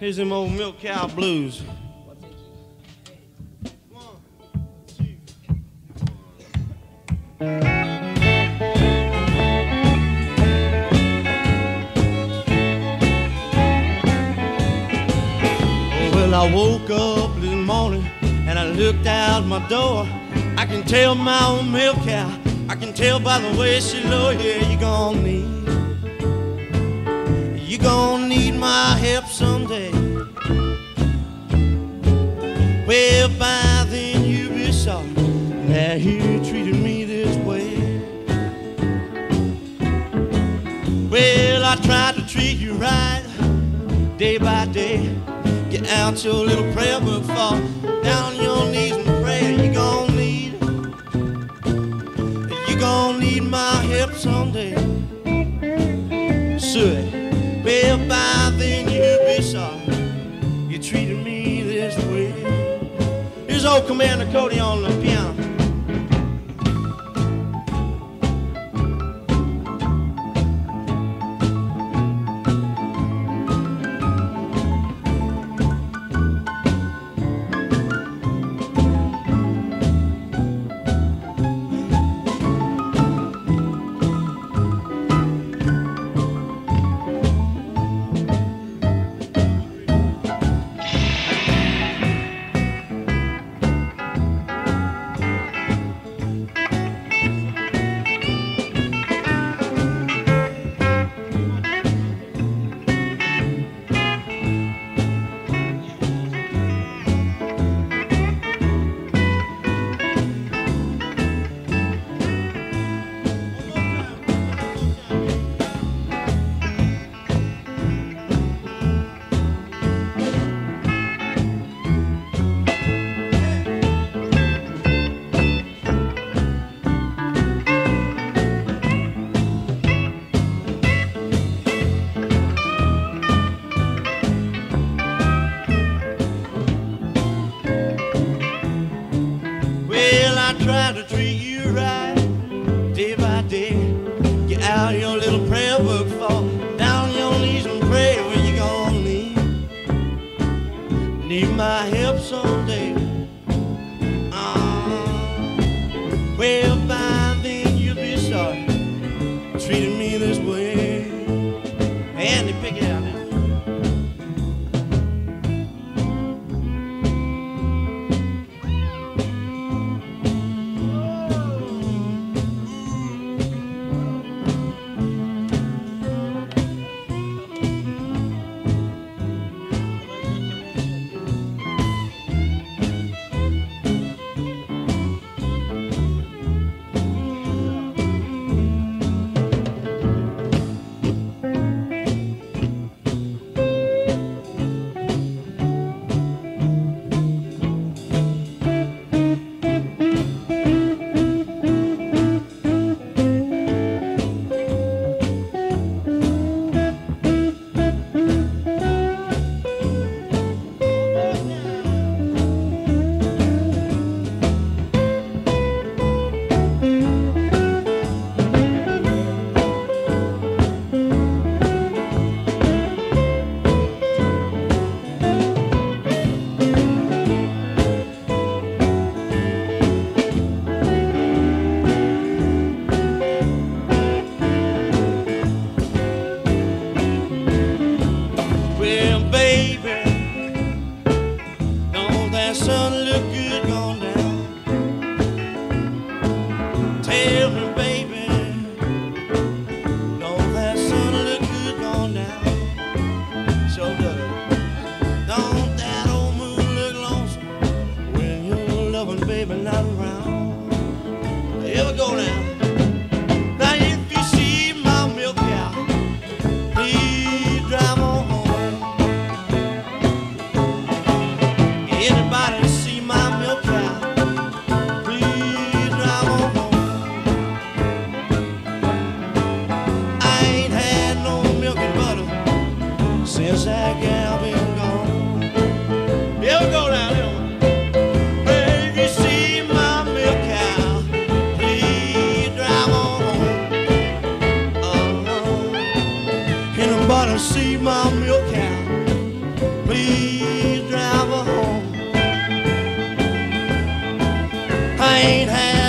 Here's them old milk cow blues. Well, I woke up this morning and I looked out my door. I can tell my old milk cow. I can tell by the way she look. Yeah, you gonna need. You gonna need my help someday. I tried to treat you right day by day. Get out your little prayer book, fall down on your knees and pray. You gon' need, you gon' need my help someday. Should, well, by then you'll be sorry you treated me this way. Here's old Commander Cody on the piano. I try to treat you right day by day. Get out your little prayer book, fall down on your knees and pray. Well, you gonna need, need my help someday. Ah, well, by then you'll be sorry treating me this way. Andy, pick it out sun look good gone down? Tell me, baby, don't that sun look good gone down? So does. Don't that old moon look lonesome when your loving baby not around? We go now. I ain't had